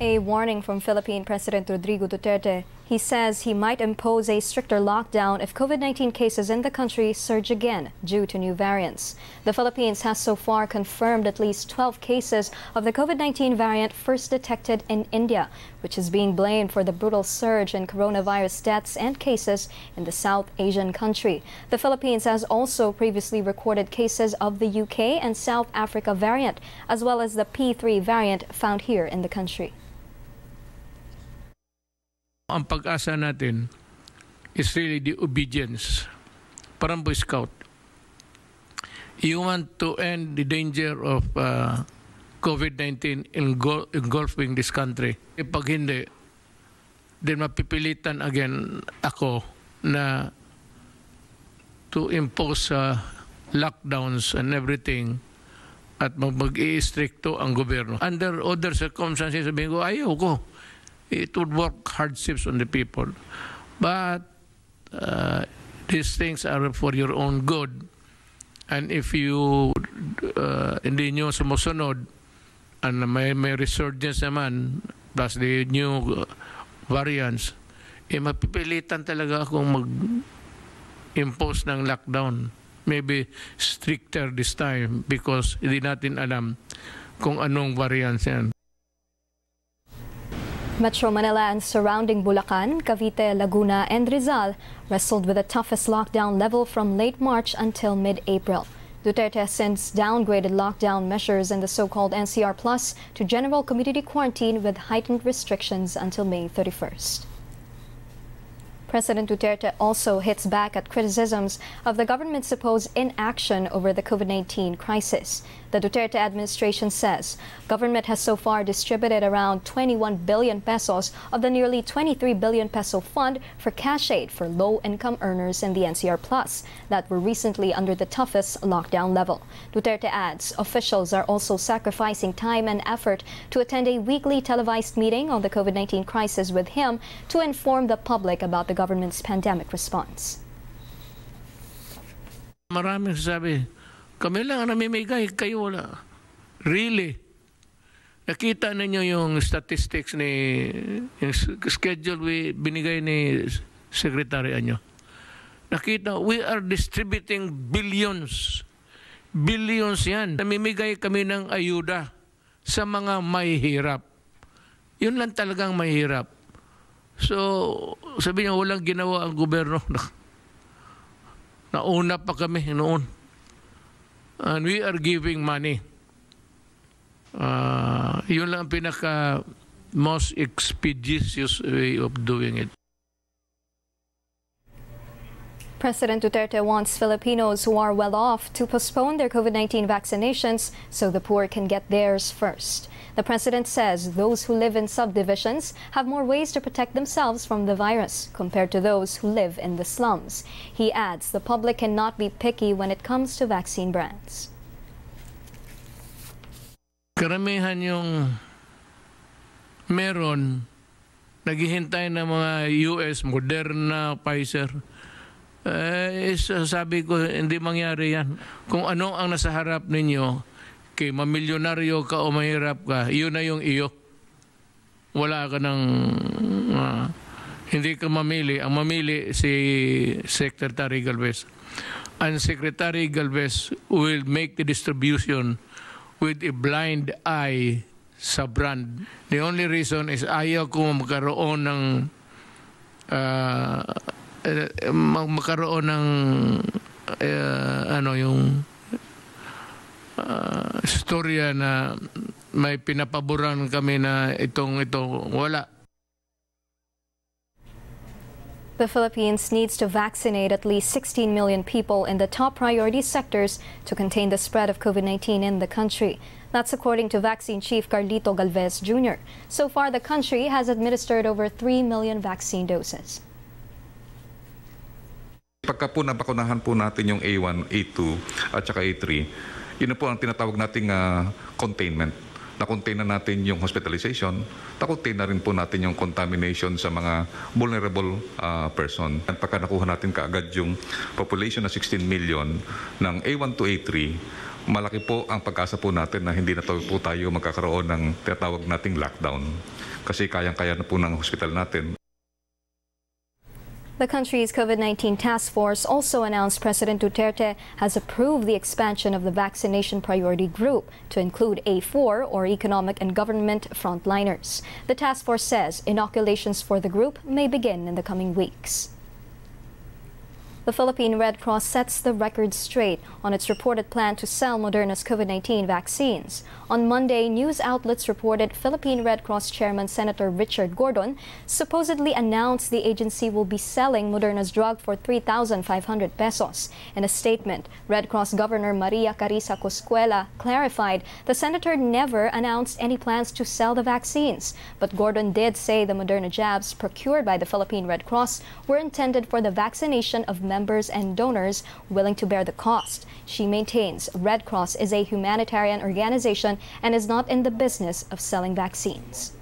A warning from Philippine President Rodrigo Duterte. He says he might impose a stricter lockdown if COVID 19 cases in the country surge again due to new variants. The Philippines has so far confirmed at least 12 cases of the COVID 19 variant first detected in India, which is being blamed for the brutal surge in coronavirus deaths and cases in the South Asian country. The Philippines has also previously recorded cases of the UK and South Africa variant, as well as the P3 variant found here in the country. Ang pag-asa natin is really the obedience. Parang Boy Scout. You want to end the danger of uh, COVID-19 engul- engulfing this country. E pag hindi, then mapipilitan again ako na to impose uh, lockdowns and everything at mag- mag-i-stricto ang gobyerno. Under other circumstances, sabihin ko, ayaw ko it would work hardships on the people. But uh, these things are for your own good. And if you uh, hindi nyo sumusunod, and may, may resurgence naman, plus the new uh, variants, eh mapipilitan talaga akong mag-impose ng lockdown. Maybe stricter this time because hindi natin alam kung anong variants yan. Metro Manila and surrounding Bulacan, Cavite, Laguna, and Rizal wrestled with the toughest lockdown level from late March until mid-April. Duterte has since downgraded lockdown measures in the so-called NCR Plus to general community quarantine with heightened restrictions until May 31st. President Duterte also hits back at criticisms of the government's supposed inaction over the COVID-19 crisis. The Duterte administration says government has so far distributed around 21 billion pesos of the nearly 23 billion peso fund for cash aid for low-income earners in the NCR Plus that were recently under the toughest lockdown level. Duterte adds officials are also sacrificing time and effort to attend a weekly televised meeting on the COVID-19 crisis with him to inform the public about the government's pandemic response. Maraming sabi, kami lang ang namimigay, kayo wala. Really? Nakita ninyo yung statistics ni, yung schedule we, binigay ni Secretary Anyo. Nakita, we are distributing billions. Billions yan. Namimigay kami ng ayuda sa mga may hirap. Yun lang talagang may hirap. So, sabi niya, walang ginawa ang gobyerno. Nauna pa kami noon. And we are giving money. Uh, yun lang ang pinaka most expeditious way of doing it. President Duterte wants Filipinos who are well off to postpone their COVID 19 vaccinations so the poor can get theirs first. The president says those who live in subdivisions have more ways to protect themselves from the virus compared to those who live in the slums. He adds the public cannot be picky when it comes to vaccine brands. Karamihan yung meron naghihintay ng mga US, Moderna, Pfizer. Eh, sabi ko, hindi mangyari yan. Kung ano ang nasa harap ninyo, kay mamilyonaryo ka o mahirap ka, yun na yung iyo. Wala ka ng... Uh, hindi ka mamili. Ang mamili si Secretary Galvez. And Secretary Galvez will make the distribution with a blind eye sa brand. The only reason is ayaw ko magkaroon ng uh, magkaroon ng uh, ano yung uh, storya na may pinapaboran kami na itong ito wala The Philippines needs to vaccinate at least 16 million people in the top priority sectors to contain the spread of COVID 19 in the country. That's according to Vaccine Chief Carlito Galvez Jr. So far, the country has administered over 3 million vaccine doses. Pagka po nabakunahan po natin yung A1, A2 at saka A3, yun po ang tinatawag nating uh, containment na-contain na natin yung hospitalization, na-contain na rin po natin yung contamination sa mga vulnerable uh, person. At pagka nakuha natin kaagad yung population na 16 million ng A1 to A3, malaki po ang pag-asa po natin na hindi na po tayo magkakaroon ng tinatawag nating lockdown. kasi kayang-kaya na po ng hospital natin. The country's COVID 19 task force also announced President Duterte has approved the expansion of the vaccination priority group to include A4 or economic and government frontliners. The task force says inoculations for the group may begin in the coming weeks. The Philippine Red Cross sets the record straight on its reported plan to sell Moderna's COVID 19 vaccines. On Monday, news outlets reported Philippine Red Cross Chairman Senator Richard Gordon supposedly announced the agency will be selling Moderna's drug for 3,500 pesos. In a statement, Red Cross Governor Maria Carissa Coscuela clarified the senator never announced any plans to sell the vaccines. But Gordon did say the Moderna jabs procured by the Philippine Red Cross were intended for the vaccination of members and donors willing to bear the cost. She maintains Red Cross is a humanitarian organization and is not in the business of selling vaccines.